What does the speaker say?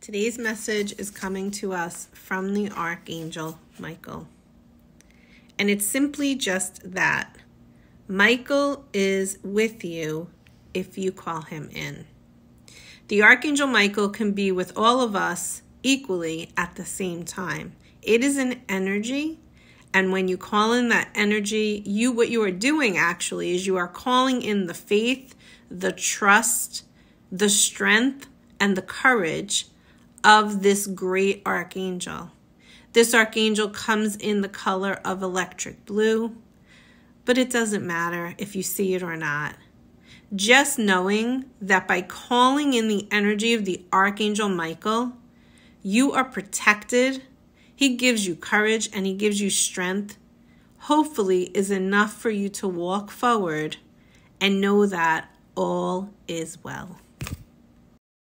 Today's message is coming to us from the Archangel Michael. And it's simply just that Michael is with you if you call him in. The Archangel Michael can be with all of us equally at the same time. It is an energy and when you call in that energy, you what you are doing actually is you are calling in the faith, the trust, the strength and the courage of this great archangel. This archangel comes in the color of electric blue, but it doesn't matter if you see it or not. Just knowing that by calling in the energy of the archangel Michael, you are protected, he gives you courage and he gives you strength, hopefully, is enough for you to walk forward and know that all is well.